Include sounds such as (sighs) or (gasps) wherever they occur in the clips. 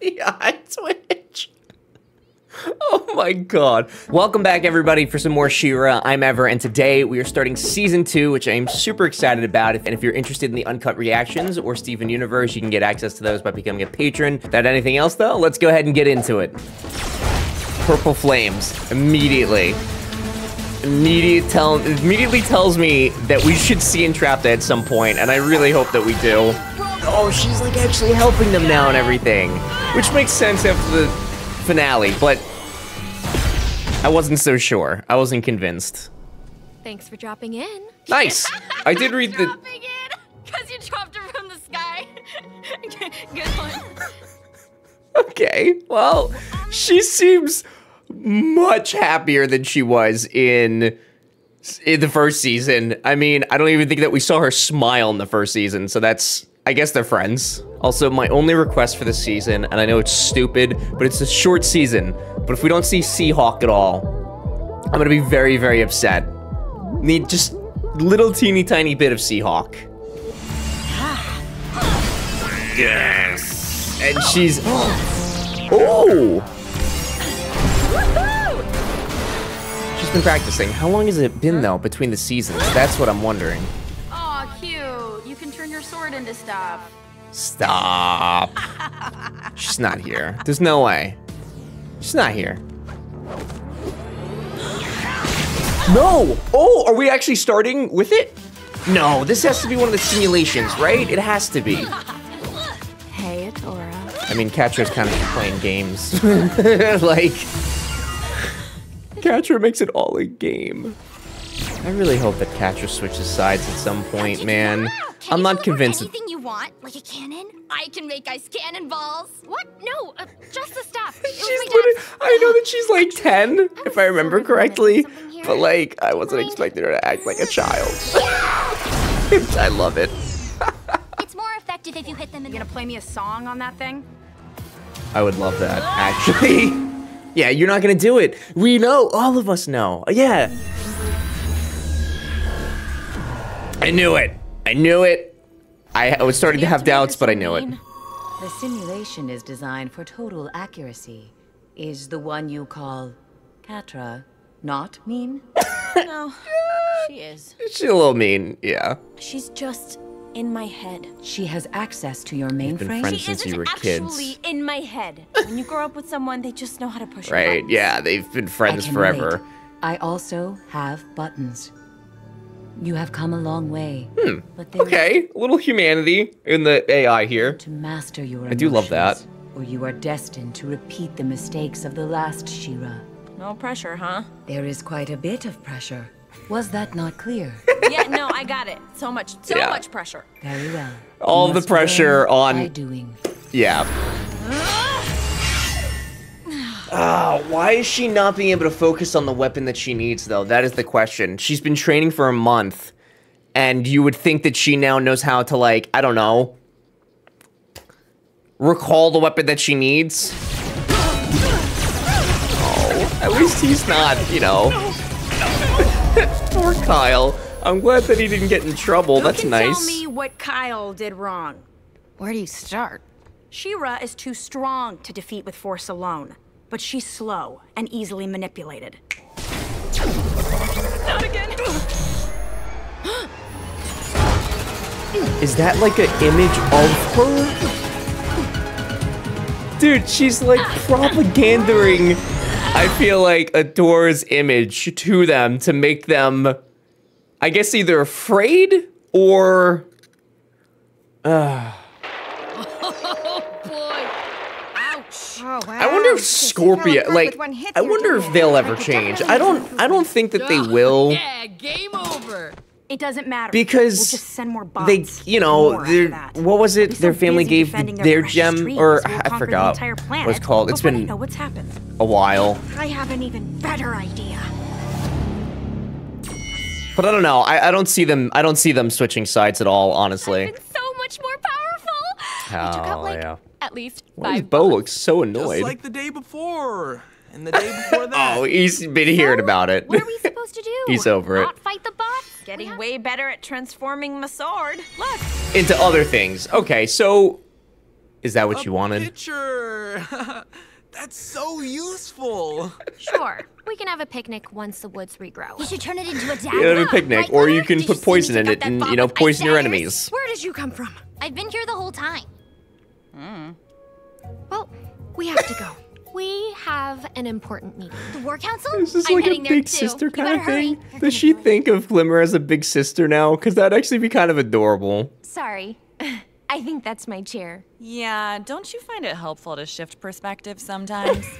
(laughs) yeah, I Twitch. Oh my god. Welcome back everybody for some more She-Ra. I'm Ever and today we are starting season 2 which I am super excited about and if you're interested in the uncut reactions or Steven Universe you can get access to those by becoming a patron. Without anything else though, let's go ahead and get into it. Purple Flames immediately. Immediate tell immediately tells me that we should see Entrapta at some point and I really hope that we do. Oh, she's like actually helping them now and everything. Which makes sense after the finale, but I wasn't so sure. I wasn't convinced. Thanks for dropping in. Nice. (laughs) I did read the. Dropping in, cause you dropped her from the sky. (laughs) Good one. Okay. Well, she seems much happier than she was in in the first season. I mean, I don't even think that we saw her smile in the first season, so that's I guess they're friends. Also, my only request for this season, and I know it's stupid, but it's a short season. But if we don't see Seahawk at all, I'm gonna be very, very upset. Need just little teeny tiny bit of Seahawk. Yes. And she's oh. She's been practicing. How long has it been though between the seasons? That's what I'm wondering. Aw, cute. You can turn your sword into stuff. Stop. She's not here. There's no way. She's not here. No! Oh, are we actually starting with it? No, this has to be one of the simulations, right? It has to be. Hey, Adora. I mean, Catra's kind of playing games. (laughs) like, Catra makes it all a game. I really hope that Catra switches sides at some point, man. Can I'm not convinced. Anything you want, like a cannon? I can make ice cannonballs. What? No, uh, just the stuff. She's my I know that she's like 10, if I remember sort correctly, remembering something here. but like, I wasn't expecting her to act like a child. (laughs) I love it. (laughs) It's more effective if you hit them in You the gonna play me a song on that thing? I would love that, actually. (laughs) yeah, you're not gonna do it. We know, all of us know. Yeah. I knew it. I knew it. I, I was starting to have doubts, but I knew it. The simulation is designed for total accuracy. Is the one you call Catra not mean? (laughs) No, she is. She's a little mean, yeah. She's just in my head. She has access to your been mainframe? friends She since isn't you were actually kids. in my head. When you grow up with someone, they just know how to push your Right, buttons. yeah, they've been I friends can forever. relate. I also have buttons. You have come a long way. But Hmm, Okay, a little humanity in the AI here. to master your I do love that. Or you are destined to repeat the mistakes of the last She-Ra. No pressure, huh? There is quite a bit of pressure. Was that not clear? (laughs) yeah, no, I got it. So much, so Yeah. much pressure. Very well. All the pressure on- doing. Yeah. Oh, why is she not being able to focus on the weapon that she needs, though? That is the question. She's been training for a month, and you would think that she now knows how to, like, I don't know, recall the weapon that she needs. Oh, at least he's not, you know. (laughs) Poor Kyle. I'm glad that he didn't get in trouble. That's can nice. Tell me what Kyle did wrong. Where do you start? She-Ra is too strong to defeat with force alone, but she's slow and easily manipulated. Not again. (gasps) Is that like an image of her? Dude, she's like propagandering, I feel like, Adora's image to them to make them, I guess, either afraid or. (laughs) Oh, boy. Ouch. Oh, wow. I wonder if Scorpia, like, I wonder if they'll ever change. I don't, I don't think that they will. Yeah, game over. It doesn't matter. Because we'll just send more bots. They, you know, More after their that. what was it? Their family gave defending their gem, or we'll I forgot entire what it's called. It's been know what's happened. a while. I have an even better idea. But I don't know. I, I don't see them. I don't see them switching sides at all. Honestly. It's so much more powerful. I took out Oh, like yeah. at least Why does five. Bow look so annoyed. Just like the day before, and the day before (laughs) oh, that. oh, he's been hearing about it. What are we supposed to do? (laughs) He's over it. Not fight the bots? Getting way better at transforming my sword. Look. Into other things. Okay, so Is that what A you wanted? Picture. (laughs) That's so useful. Sure. We can have a picnic once the woods regrow. You should turn it into a dagger. You have a picnic, Right, or you can Did put see me poison in it and, you know, poison your enemies. Where did you come from? I've been here the whole time. Well, we have to go. We have an important meeting. The War Council? Is this I'm like a big sister You kind better of thing? hurry. They're Does she gonna think of Glimmer as a big sister now? Because that'd actually be kind of adorable. Sorry. (laughs) I think that's my chair. Yeah, don't you find it helpful to shift perspective sometimes? (laughs)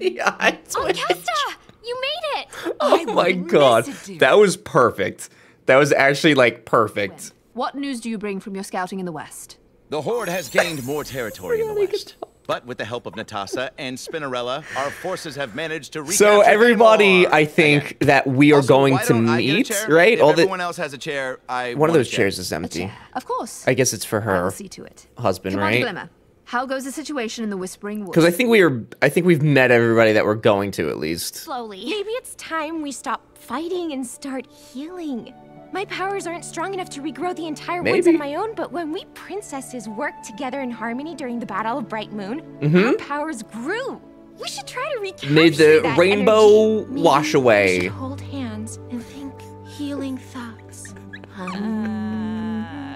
Yeah, I Oh, Kesta! (laughs) You made it! Oh my god, it, that was perfect. That was actually like perfect. What news do you bring from your scouting in the west? The Horde has gained more territory in the west. But with the help of Netossa and Spinnerella, our forces have managed to recapture So everybody, I think that we are Also, going to don't I get a meet, right? If All the everyone else has a chair, I one of those chair. chairs is empty. Of course. I guess it's for her see to it. husband, Come on, right? Glimmer. How goes the situation in the Whispering Woods? Because I think we are. I think we've met everybody that we're going to at least. Slowly. Maybe it's time we stop fighting and start healing. My powers aren't strong enough to regrow the entire woods on my own, but when we princesses worked together in harmony during the Battle of Bright Moon, Mm-hmm. our powers grew. We should try to recapture Made the that rainbow energy. Maybe wash we away. should hold hands and think healing thoughts.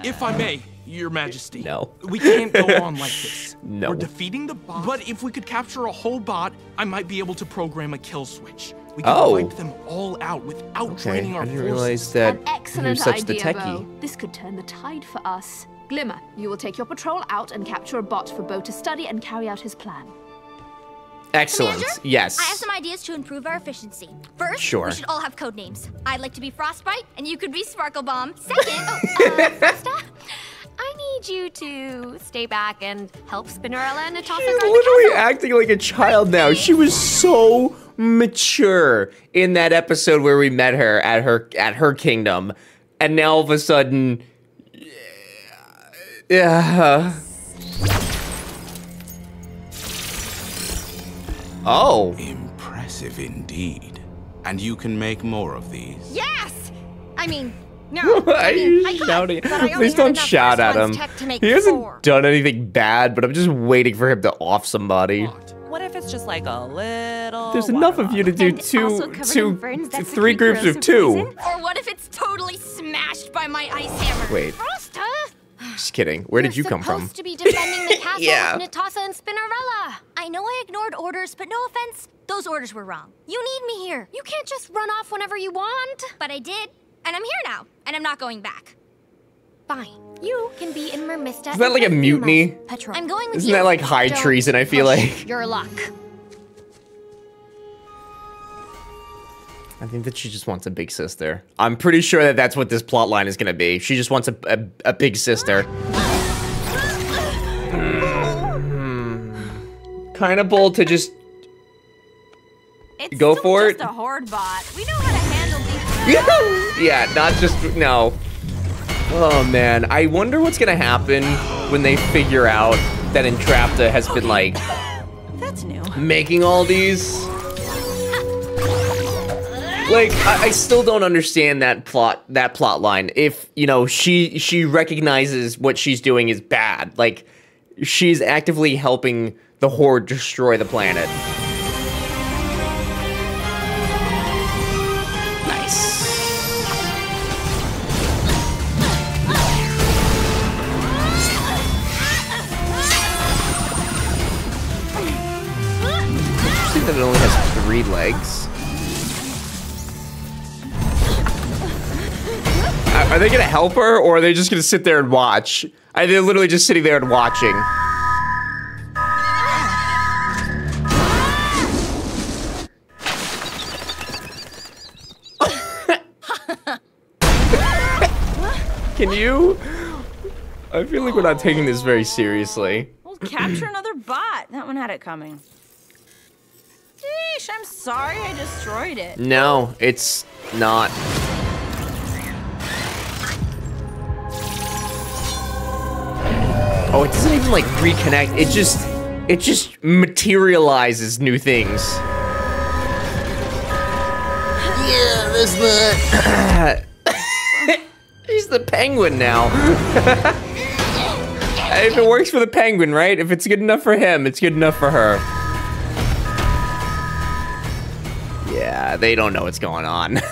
If I may, Your Majesty. No. We can't go on like this. (laughs) No. We're defeating the bot. But if we could capture a whole bot, I might be able to program a kill switch. We can Oh. wipe them all out without Okay, draining our I didn't realize that An he excellent was such the idea, techie. Bow. This could turn the tide for us. Glimmer, you will take your patrol out and capture a bot for Bow to study and carry out his plan. Excellent. Commander, Yes. I have some ideas to improve our efficiency. First, Sure. we should all have code names. I'd like to be Frostbite, and you could be Sparkle Bomb. Second, (laughs) oh, uh, Frosta, I need you to stay back and help Spinnerella and Netossa She's guard the literally acting like a child now. She was so mature in that episode where we met her at her at her kingdom, and now all of a sudden, yeah. (sighs) Oh, Impressive indeed. And you can make more of these. yes! I mean, no. why (laughs) are I mean, you I shouting? but I only Please don't shout at him. one's tech to make He hasn't four. done anything bad, but I'm just waiting for him to off somebody. What if it's just like a little. There's enough of you to do And two, two, ferns three groups of two. poison. Or what if it's totally smashed by my ice hammer? Wait, Frosta! just kidding. Where did you come from? supposed to be defending the (laughs) castle Yeah. with Netossa and Spinnerella. I know I ignored orders, but no offense, those orders were wrong. You need me here. You can't just run off whenever you want. But I did, and I'm here now, and I'm not going back. Fine. You can be in Mermista. Is that like a mutiny? Patrol. I'm going with Isn't you. that like high Don't treason? I feel like. Your luck. I think that she just wants a big sister. I'm pretty sure that that's what this plot line is gonna be. She just wants a, a, a big sister. Hmm. kind of bold to just It's Go still for just it. a horde bot. We know how to handle these. (laughs) yeah, not just no. Oh man, I wonder what's gonna happen when they figure out that Entrapta has been like That's new. making all these. Like I, I still don't understand that plot that plot line. If you know she she recognizes what she's doing is bad, like she's actively helping the horde destroy the planet. Three legs. Are- they gonna help her, or are they just gonna sit there and watch? Are they literally just sitting there and watching? (laughs) Can you? I feel like we're not taking this very seriously. We'll capture another bot. That one had it coming. Sheesh, I'm sorry I destroyed it. No, it's not. Oh, it doesn't even like reconnect. It just, it just materializes new things. Yeah, there's the. (coughs) He's the penguin now. (laughs) if it works for the penguin, right? If it's good enough for him, it's good enough for her. Yeah, they don't know what's going on. (laughs) (sighs)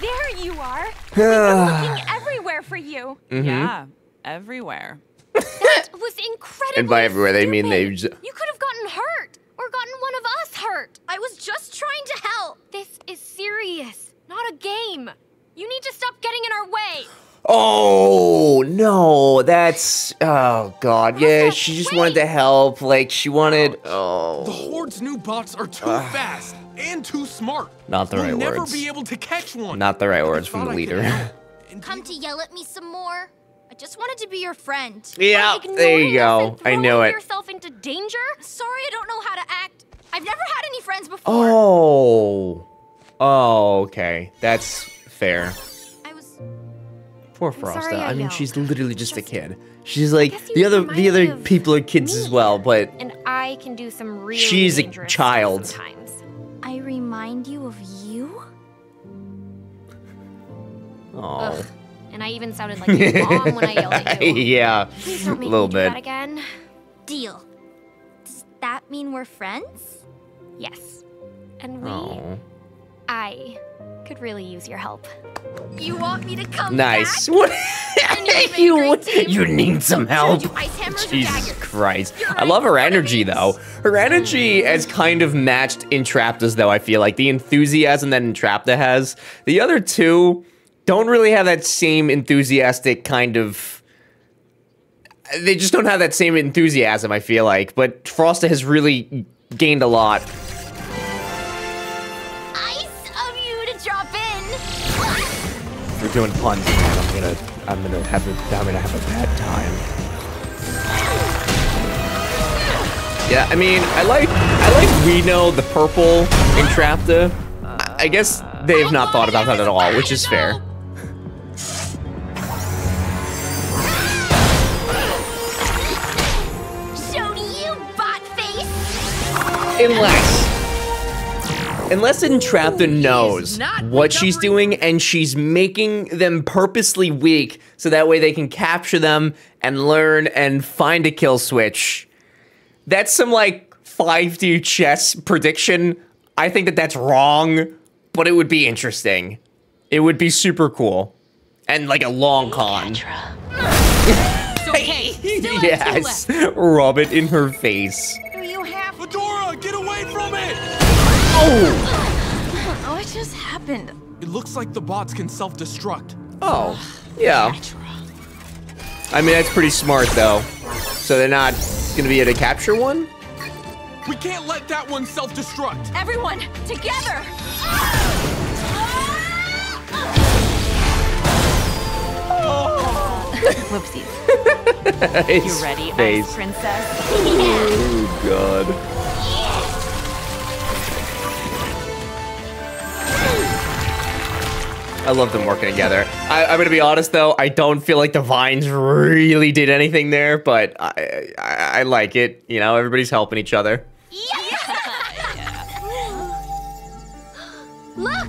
There you are. (sighs) We've been looking everywhere for you. Mhm. Yeah, everywhere. That was incredible. and by everywhere, they mean they. j- You could have gotten hurt or gotten one of us hurt. I was just trying to help. This is serious, not a game. You need to stop getting in our way. (gasps) Oh no, that's oh god, yeah. She just wanted to help. Like she wanted. Oh, The Horde's new bots are too Ugh. fast and too smart. Not the we'll right never words. be able to catch one. not the right words from the thought I could leader. (laughs) Come to yell at me some more. I just wanted to be your friend. Yeah, there you go. I knew throwing it. yourself into danger? Sorry, I don't know how to act. I've never had any friends before. Oh, oh, okay, that's fair. I Poor Frosta. sorry I I mean, yelled. she's literally just a kid. She's like the other the other people are kids as well, but and I can do some really she's a dangerous child. sometimes. I remind you of you? Oh, And I even sounded like your (laughs) mom when I yelled at you. (laughs) yeah, Please a don't make little me do bit. that again. Deal. Does that mean we're friends? Yes. And we, Oh, I, could really use your help. You want me to come nice. back? (laughs) What? You'd been a you you need some help. Showed you ice hammers or Jesus? Christ. I love her energy though. Her energy has kind of matched Entrapta's though, I feel like. The enthusiasm that Entrapta has. The other two don't really have that same enthusiastic kind of they just don't have that same enthusiasm, I feel like. But Frosta has really gained a lot. We're doing puns, man. I'm gonna I'm gonna have a I'm gonna have a bad time. Yeah, I mean, I like I like we know the purple Entrapta. I- uh, I guess they've not thought about that at all, which is fair. Show to you, bot face. Unless Unless Entrapta knows not what she's doing and she's making them purposely weak so that way they can capture them and learn and find a kill switch. That's some like 5D chess prediction. I think that that's wrong, but it would be interesting. It would be super cool. And like a long con. (laughs) Okay. Still have two yes. Rub it in her face. Do you have? Fedora, get away from it! Oh! What just happened? It looks like the bots can self-destruct. Oh, yeah. I mean, that's pretty smart, though. So they're not gonna be able to capture one? We can't let that one self-destruct. Everyone, together. (laughs) Whoopsies. (laughs) You ready, face. Ice Princess? Oh, God. I love them working together. I, I'm gonna be honest though, I don't feel like the vines really did anything there, but I, I, I like it. You know, everybody's helping each other. Yeah. Look.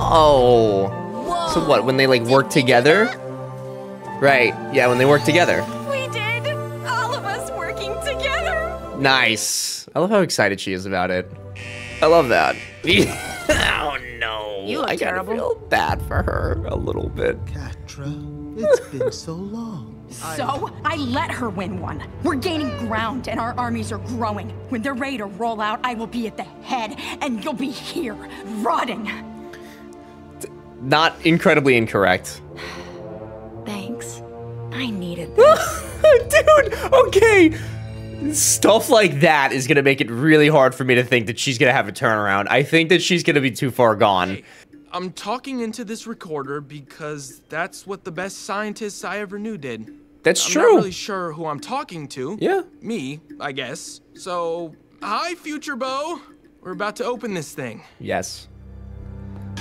Oh. So what, when they like work together? Right, yeah, when they work together. We did. All of us working together. Nice. I love how excited she is about it. I love that. (laughs) oh no. Oh, you look I gotta terrible. feel bad for her a little bit. Catra, it's been so long. (laughs) So, I let her win one. We're gaining ground and our armies are growing. When they're ready to roll out, I will be at the head and you'll be here, rotting. Not incredibly incorrect. (sighs) Thanks. I needed this. (laughs) Dude, okay. Stuff like that is gonna make it really hard for me to think that she's gonna have a turnaround. I think that she's gonna be too far gone. I'm talking into this recorder because that's what the best scientists I ever knew did. That's I'm true. not really sure who I'm talking to. Yeah. Me, I guess. So, hi, Future Bow. We're about to open this thing. Yes.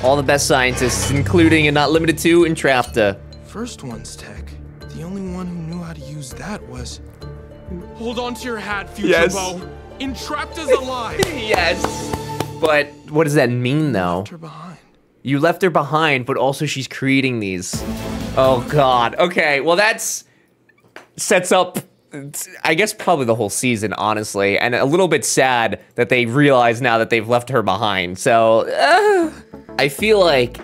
All the best scientists, including and not limited to Entrapta. First one's tech. The only one who knew how to use that was. Hold on to your hat, Future Yes. Bow. Entrapta is alive. (laughs) yes. But what does that mean, though? Left her behind. You left her behind, but also she's creating these. Oh God. Okay. Well, that's sets up. I guess probably the whole season, honestly, and a little bit sad that they realize now that they've left her behind. So uh, I feel like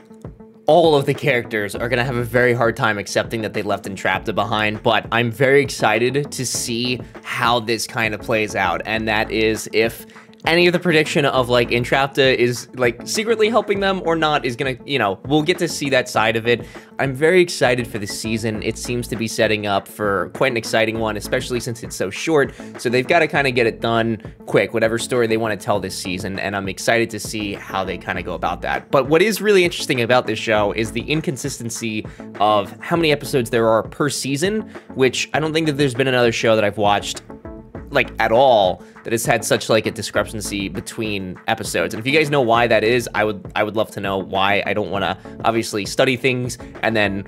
all of the characters are gonna have a very hard time accepting that they left Entrapta behind, but I'm very excited to see how this kind of plays out, and that is if any of the prediction of like Entrapta is like secretly helping them or not is gonna, you know, we'll get to see that side of it. I'm very excited for the season. It seems to be setting up for quite an exciting one, especially since it's so short. So they've got to kind of get it done quick, whatever story they want to tell this season. And I'm excited to see how they kind of go about that. But what is really interesting about this show is the inconsistency of how many episodes there are per season, which I don't think that there's been another show that I've watched like at all that has had such like a discrepancy between episodes. And if you guys know why that is, I would I would love to know why. I don't want to obviously study things and then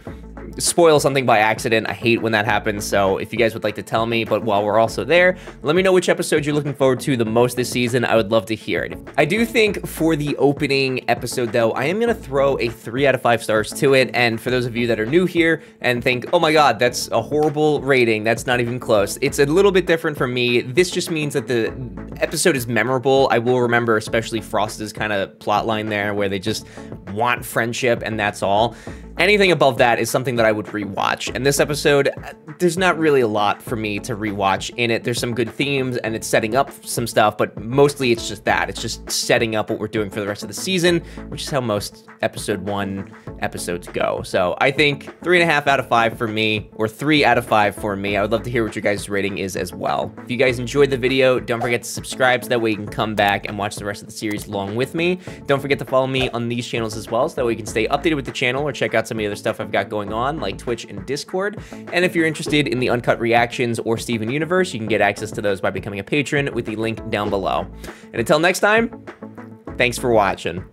spoil something by accident. I hate when that happens. So if you guys would like to tell me, but while we're also there, let me know which episode you're looking forward to the most this season. I would love to hear it. I do think for the opening episode though, I am going to throw a three out of five stars to it. And for those of you that are new here and think, oh my God, that's a horrible rating. That's not even close. It's a little bit different for me. This just means that the episode is memorable. I will remember especially Frost's kind of plot line there where they just want friendship and that's all. Anything above that is something that would rewatch. And this episode, uh, there's not really a lot for me to rewatch in it. There's some good themes and it's setting up some stuff, but mostly it's just that. It's just setting up what we're doing for the rest of the season, which is how most episode one episodes go. So I think three and a half out of five for me, or three out of five for me. I would love to hear what your guys' rating is as well. If you guys enjoyed the video, don't forget to subscribe so that way you can come back and watch the rest of the series along with me. Don't forget to follow me on these channels as well so that way you can stay updated with the channel or check out some of the other stuff I've got going on like Twitch and Discord. And if you're interested in the Uncut Reactions or Steven Universe, you can get access to those by becoming a patron with the link down below. And until next time, thanks for watching.